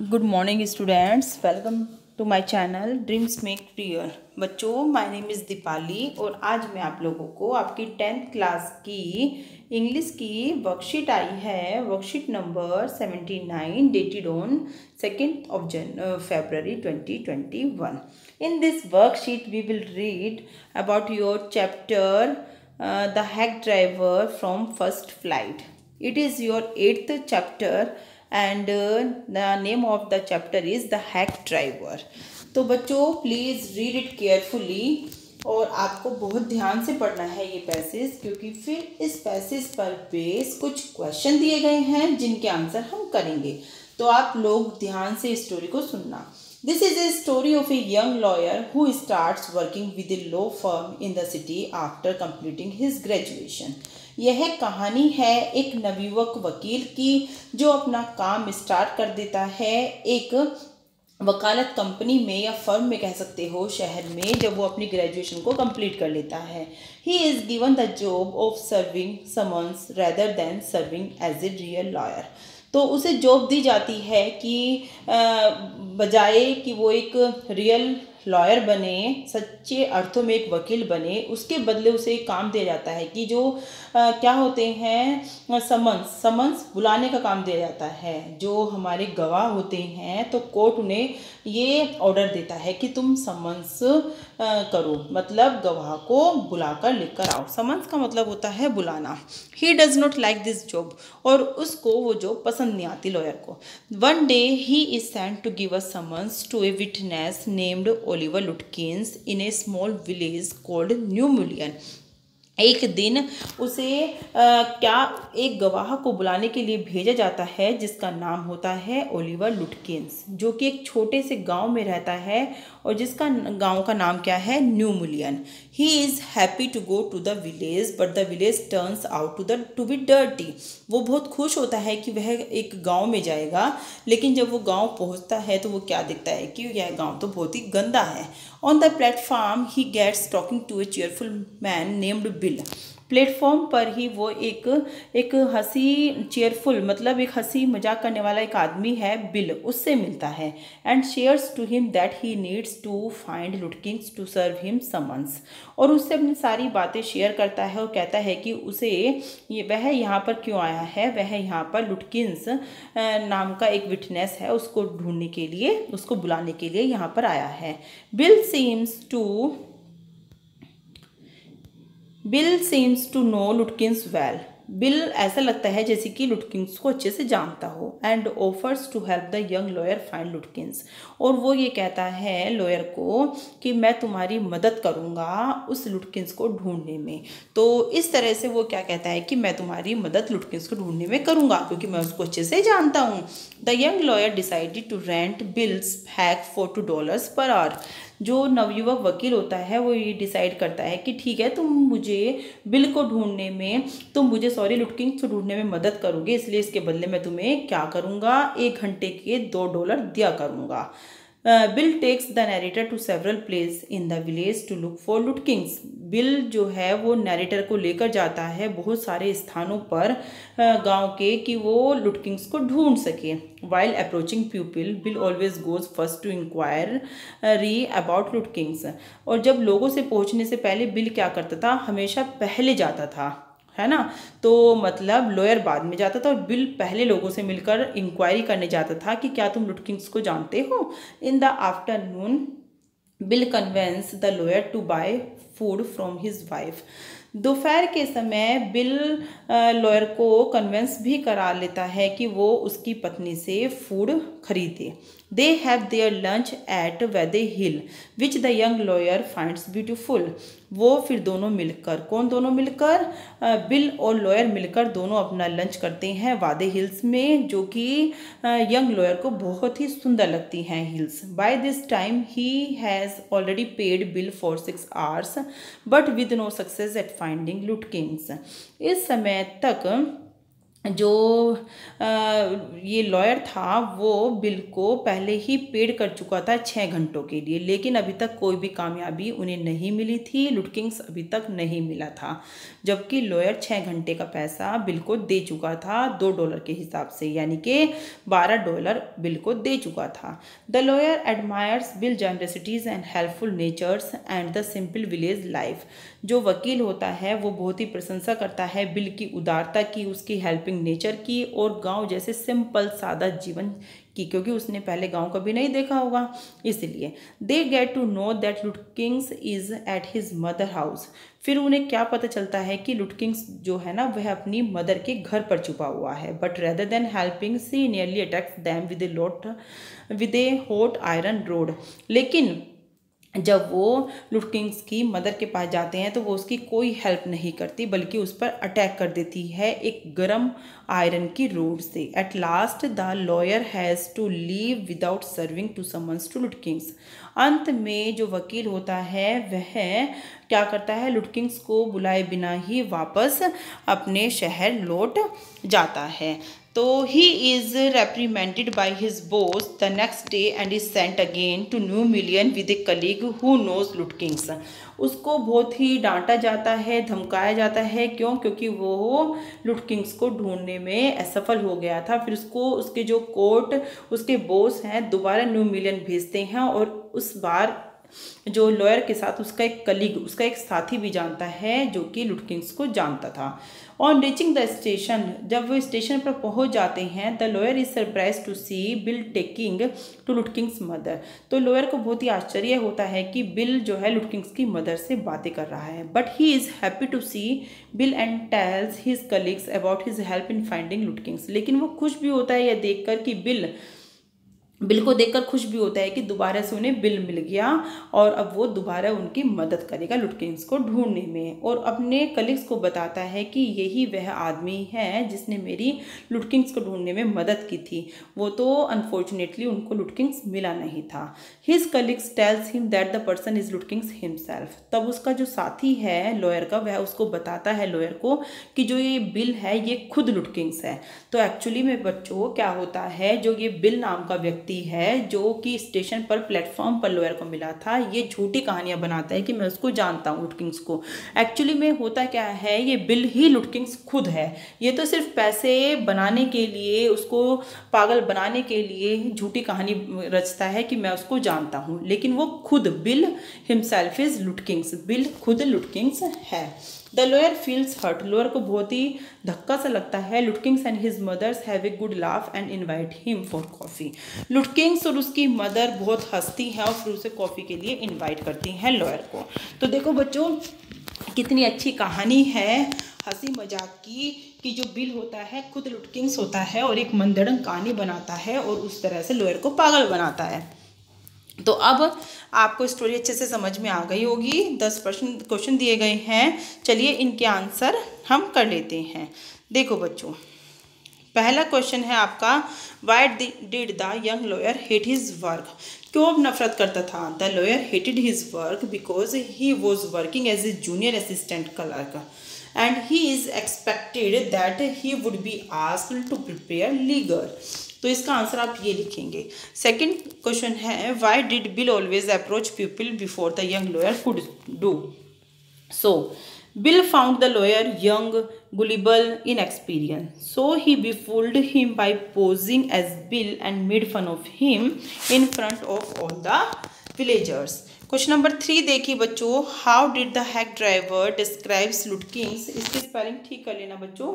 Good morning students welcome to my channel dreams make real बच्चों my name is Deepali और आज मैं आप लोगों को आपकी टेंथ क्लास की इंग्लिश की वर्कशीट आई है। Worksheet number seventy nine dated on second of Jan February twenty twenty one in this worksheet we will read about your chapter the hack driver from First Flight it is your eighth chapter and the name of the chapter is the hack driver तो बच्चों please read it carefully और आपको बहुत ध्यान से पढ़ना है ये पैसेज क्योंकि फिर इस पैसेज पर बेस कुछ क्वेश्चन दिए गए हैं, जिनके आंसर हम करेंगे। तो आप लोग ध्यान से स्टोरी को सुनना। This is a story of a young lawyer who start working with a law firm in the city after completing his graduation यह कहानी है एक नवयुवक वकील की, जो अपना काम स्टार्ट कर देता है एक वकालत कंपनी में या फर्म में कह सकते हो, शहर में, जब वो अपनी ग्रेजुएशन को कंप्लीट कर लेता है। He is given the job of serving summons rather than serving as a real lawyer तो उसे जॉब दी जाती है कि बजाय कि वो एक रियल लॉयर बने सच्चे अर्थों में एक वकील बने उसके बदले उसे एक काम दिया जाता है कि जो आ, क्या होते हैं समन्स समन्स बुलाने का काम दिया जाता है। जो हमारे गवाह होते हैं तो कोर्ट उन्हें ये ऑर्डर देता है कि तुम समन्स करो। मतलब गवाह को बुलाकर लेकर आओ। समन्स का मतलब होता है बुलाना। He does not like this job और उसको वो जॉब पसंद नहीं आती लॉयर को। One day he is sent to give a summons to a witness named Oliver Lutkins in a small village called New Mullion एक दिन उसे आ, क्या एक गवाह को बुलाने के लिए भेजा जाता है जिसका नाम होता है ओलिवर लुटकिंस जो कि एक छोटे से गाँव में रहता है और जिसका गाँव का नाम क्या है? New Mullion. He is happy to go to the village but the village turns out to the to be dirty वो बहुत खुश होता है कि वह एक गाँव में जाएगा, लेकिन जब वो गाँव पहुँचता है तो वो क्या दिखता है कि यह गाँव तो बहुत ही गंदा है। On the platform he gets talking to a cheerful man named Bill platform पर ही वो एक एक हँसी चेयरफुल मतलब एक हँसी मज़ाक करने वाला एक आदमी है बिल उससे मिलता है। And shares to him that he needs to find Lutkins to serve him summons और उससे अपनी सारी बातें शेयर करता है और कहता है कि उसे ये, वह यहाँ पर क्यों आया है? वह यहाँ पर लुटकिंस नाम का एक विटनेस है, उसको ढूँढने के लिए, उसको बुलाने के लिए यहाँ पर आया है। Bill seems to Bill seems to know Lutkins well Bill ऐसा लगता है जैसे कि लुटकिंस को अच्छे से जानता हो and offers to help the young lawyer find Lutkins और वो ये कहता है लॉयर को कि मैं तुम्हारी मदद करूँगा उस लुटकिंस को ढूँढने में। तो इस तरह से वो क्या कहता है कि मैं तुम्हारी मदद लुटकिंस को ढूँढने में करूँगा क्योंकि मैं उसको अच्छे से जानता हूँ। The young lawyer decided to rent Bill's hack for two dollars per hour जो नवयुवक वकील होता है, वो ये डिसाइड करता है कि ठीक है, तुम मुझे बिल को ढूँढने में, तुम मुझे सॉरी लुटकिंग से ढूँढने में मदद करोगे, इसलिए इसके बदले मैं तुम्हें क्या करूँगा? एक घंटे के दो डॉलर दिया करूँगा। Bill takes the narrator to several place in the village to look for Lutkins Bill जो है वो नैरेटर को लेकर जाता है बहुत सारे स्थानों पर uh, गाँव के कि वो लुट किंग्स को ढूंढ सके। While approaching people Bill always goes first to inquire about Lutkins और जब लोगों से पहुँचने से पहले बिल क्या करता था? हमेशा पहले जाता था। है ना? तो मतलब लॉयर बाद में जाता था और बिल पहले लोगों से मिलकर इंक्वायरी करने जाता था कि क्या तुम लुटकिंग्स को जानते हो? In the afternoon Bill convinces the lawyer to buy food from his wife दोपहर के समय बिल लॉयर को कन्वेंस भी करा लेता है कि वो उसकी पत्नी से फ़ूड खरीदे। They have their lunch at Wade hill which the young lawyer finds beautiful वो फिर दोनों मिलकर, कौन दोनों मिलकर? बिल और लॉयर मिलकर दोनों अपना लंच करते हैं वादे हिल्स में, जो कि यंग लॉयर को बहुत ही सुंदर लगती हैं hills. By this time he has already paid Bill for six hours but with no success at finding Lutkins इस समय तक जो ये लॉयर था, वो बिल को पहले ही पेड कर चुका था छः घंटों के लिए, लेकिन अभी तक कोई भी कामयाबी उन्हें नहीं मिली थी, लुटकिंग्स अभी तक नहीं मिला था, जबकि लॉयर छः घंटे का पैसा बिल को दे चुका था, दो डॉलर के हिसाब से, यानी कि बारह डॉलर बिल को दे चुका था। The lawyer admires Bill generosities and helpful natures and the simple village life जो वकील होता है, वो बहुत ही प्रशंसा करता है बिल की उदारता की, उसकी हेल्पिंग नेचर की और गाँव जैसे सिंपल सादा जीवन की, क्योंकि उसने पहले गाँव कभी नहीं देखा होगा। इसलिए they get to know that Lutkins is at his mother house फिर उन्हें क्या पता चलता है कि लुटकिंग्स जो है ना, वह अपनी मदर के घर पर छुपा हुआ है। But rather than helping she nearly attacks them with a lot with a hot iron rod लेकिन जब वो लुटकिंग्स की मदर के पास जाते हैं तो वो उसकी कोई हेल्प नहीं करती, बल्कि उस पर अटैक कर देती है एक गर्म आयरन की रोड से। At last the lawyer has to leave without serving to summons to Lutkins अंत में जो वकील होता है, वह क्या करता है लुटकिंग्स को बुलाए बिना ही वापस अपने शहर लौट जाता है। तो he is reprimanded by his boss the next day and is sent again to New Mullion with a colleague who knows Lutkins उसको बहुत ही डांटा जाता है, धमकाया जाता है, क्यों? क्योंकि वो लुटकिंग्स को ढूँढने में असफल हो गया था। फिर उसको उसके जो कोर्ट उसके बोस हैं, दोबारा न्यू मिलियन भेजते हैं और उस बार जो लॉयर के साथ उसका एक कलीग उसका एक साथी भी जानता है, जो कि लुटकिंग्स को जानता था। ऑन रीचिंग द स्टेशन जब वो स्टेशन पर पहुँच जाते हैं the lawyer is surprise to see Bill taking to Lutkins mother तो लॉयर को बहुत ही आश्चर्य होता है कि बिल जो है लुटकिंग्स की मदर से बातें कर रहा है। But he is happy to see Bill and tells his colleagues about his help in finding Lutkins लेकिन वो खुश भी होता है यह देखकर कि बिल बिल को देखकर खुश भी होता है कि दोबारा से उन्हें बिल मिल गया और अब वो दोबारा उनकी मदद करेगा लुटकिंग्स को ढूँढने में। और अपने कलीग्स को बताता है कि यही वह आदमी है जिसने मेरी लुटकिंग्स को ढूँढने में मदद की थी। वो तो अनफॉर्चुनेटली उनको लुटकिंग्स मिला नहीं था। His colleagues tells him that the person is Lutkins himself तब उसका जो साथी है लॉयर का, वह उसको बताता है लॉयर को कि जो ये बिल है, ये खुद लुटकिंग्स है। तो एक्चुअली में बच्चों, क्या होता है, जो ये बिल नाम का व्यक्ति व्यक्ति है, जो कि स्टेशन पर प्लेटफॉर्म पर लोअर को मिला था, ये झूठी कहानियाँ बनाता है कि मैं उसको जानता हूँ लुटकिंग्स को। एक्चुअली में होता क्या है, ये बिल ही लुटकिंग्स खुद है। ये तो सिर्फ़ पैसे बनाने के लिए, उसको पागल बनाने के लिए झूठी कहानी रचता है कि मैं उसको जानता हूँ, लेकिन वो खुद, Bill himself is Lutkins, Bill खुद लुटकिंग्स है। The lawyer feels hurt lawyer को बहुत ही धक्का सा लगता है। Lutkins and his mothers have a good laugh and invite him for coffee Lutkins और उसकी मदर बहुत हंसती हैं और फिर उसे कॉफ़ी के लिए इन्वाइट करती हैं लॉयर को। तो देखो बच्चों, कितनी अच्छी कहानी है, हँसी मज़ाक की, कि जो बिल होता है, खुद लुटकिंग्स होता है और एक मंदड़ंग कहानी बनाता है और उस तरह से लॉयर को पागल बनाता है। तो अब आपको स्टोरी अच्छे से समझ में आ गई होगी। दस प्रश्न क्वेश्चन दिए गए हैं। चलिए इनके आंसर हम कर लेते हैं। देखो बच्चों, पहला क्वेश्चन है आपका why did the young lawyer hate his work क्यों अब नफरत करता था? The lawyer hated his work because he was working as a junior assistant clerk and he is expected that he would be asked to prepare legal तो इसका answer आप ये लिखेंगे। सेकंड क्वेश्चन है why did Bill always approach people before the young lawyer could do so Bill found the lawyer young gullible in experience so he befooled him by posing as Bill and made fun of him in front of all the villagers question number three देखिए बच्चों how did the hack driver describes Lutkins इसकी spelling ठीक कर लेना बच्चों।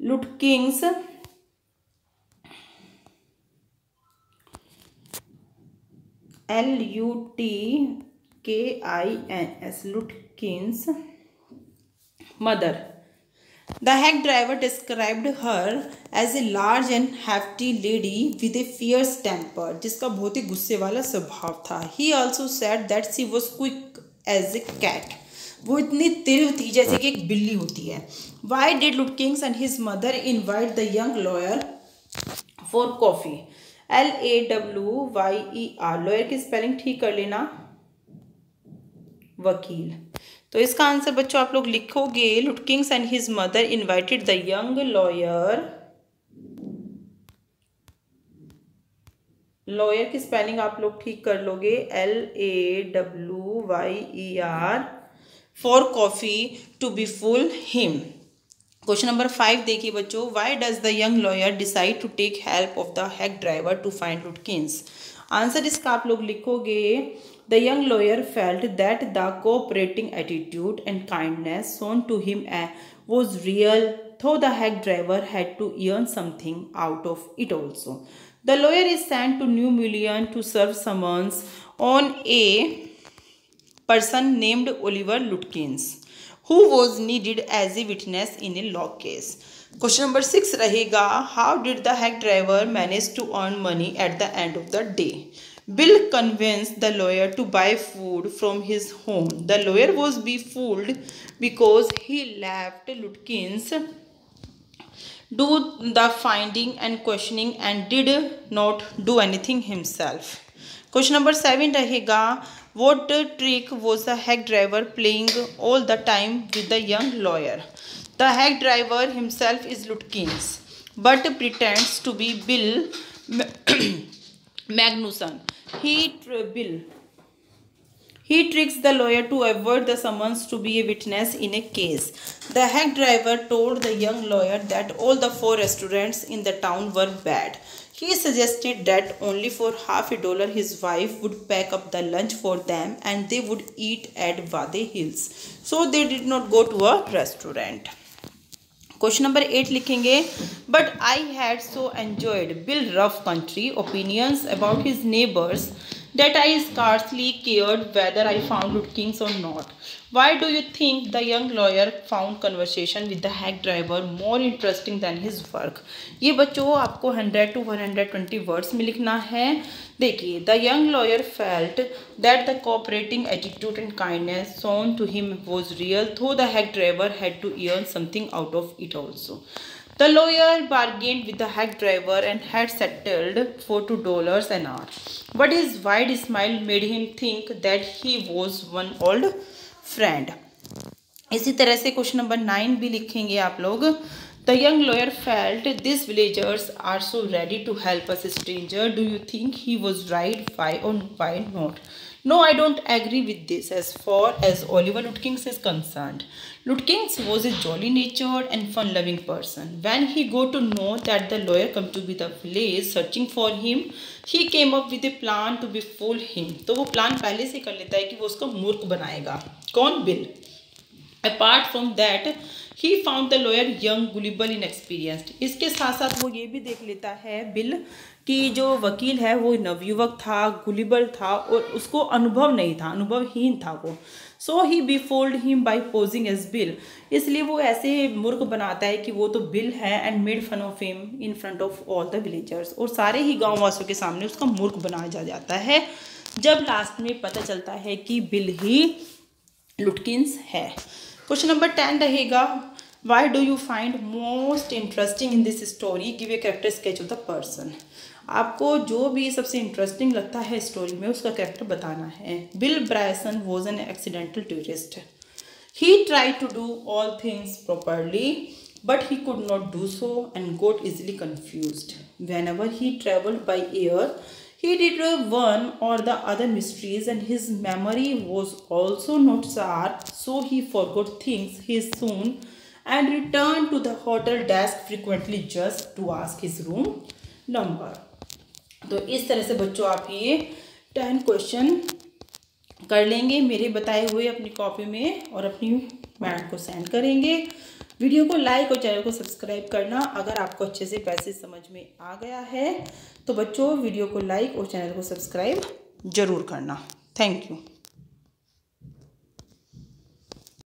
लुटकिंग्स। L U T K I N S Lutkins mother. The hack driver described her as a large and hefty lady with a fierce temper जिसका बहुत ही गुस्से वाला स्वभाव था। He also said that she was quick as a cat वो इतनी तीव्र थी जैसे कि एक बिल्ली होती है। Why did Lutkins and his mother invite the young lawyer for coffee L A W Y E R lawyer की स्पेलिंग ठीक कर लेना। वकील। तो इसका आंसर बच्चों आप लोग लिखोगे। Lutkins and his mother invited the young lawyer lawyer की स्पेलिंग आप लोग ठीक कर लोगे। L A W Y E R for coffee to be fool him question number five देखिए बच्चों why does the young lawyer decide to take help of the hack driver to find Lutkins answer इसका आप लोग लिखोगे the young lawyer felt that the cooperating attitude and kindness shown to him was real though the hack driver had to earn something out of it also The lawyer is sent to New Million to serve summons on a person named Oliver Lutkins, who was needed as a witness in a law case. Question number six rahega, how did the hack driver manage to earn money at the end of the day? Bill convinced the lawyer to buy food from his home. The lawyer was befooled because he left Lutkins do the finding and questioning and did not do anything himself. Question number seven रहेगा what trick was the hack driver playing all the time with the young lawyer the hack driver himself is Lutkins but pretends to be Bill Magnuson he Bill he tricks the lawyer to avoid the summons to be a witness in a case. The hack driver told the young lawyer that all the four restaurants in the town were bad. He suggested that only for half a dollar his wife would pack up the lunch for them and they would eat at Vade Hills. So they did not go to a restaurant. Question number eight लिखेंगे but I had so enjoyed bill rough country opinions about his neighbours that I scarcely cared whether I found Lutkins or not. Why do you think the young lawyer found conversation with the hack driver more interesting than his work? ये बच्चों आपको 100 to 120 words में लिखना है देखिए the young lawyer felt that the cooperating attitude and kindness shown to him was real though the hack driver had to earn something out of it also. The lawyer bargained with the hack driver and had settled for two dollars an hour. But his wide smile made him think that he was one old friend. इसी तरह से question number nine भी लिखेंगे आप लोग the young lawyer felt this villagers are so ready to help us stranger do you think he was right why और why not No, I don't agree with this as far as Oliver Lutkins is concerned. Lutkins was a jolly natured and fun-loving person. When he got to know that the lawyer come to be the village searching for him, he came up with a plan to befool him. तो वो plan पहले से कर लेता है कि वो उसको मूर्ख बनाएगा कौन bill apart from that He found the lawyer young gullible inexperienced इसके साथ साथ वो ये भी देख लेता है, बिल, कि जो वकील है, वो नवयुवक था गुलिबल था और उसको अनुभव नहीं था, अनुभवहीन था वो। So he befooled him by posing as Bill इसलिए वो ऐसे मूर्ख बनाता है कि वो तो बिल है and made fun of him in front of all the villagers और सारे ही गाँव वासियों के सामने उसका मूर्ख बनाया जा जाता है। जब लास्ट में पता चलता है कि बिल ही लुटकिंस है। क्वेश्चन नंबर टेन रहेगा. Why do you find most interesting in this story give a character sketch of the person आपको जो भी सबसे इंटरेस्टिंग लगता है स्टोरी में उसका कैरेक्टर बताना है. Bill Bryson was an accidental tourist he try to do all things properly but he could not do so and got easily confused. Whenever he traveled by air, he did one or the other mysteries and his memory was also not sharp, so he forgot things he soon and returned to the hotel desk frequently just to ask his room number. तो इस तरह से बच्चों आप ये ten question कर लेंगे मेरे बताए हुए अपनी कॉपी में और अपनी मैडम को सेंड करेंगे वीडियो को लाइक और चैनल को सब्सक्राइब करना अगर आपको अच्छे से पैसे समझ में आ गया है तो बच्चों वीडियो को लाइक और चैनल को सब्सक्राइब ज़रूर करना। Thank you.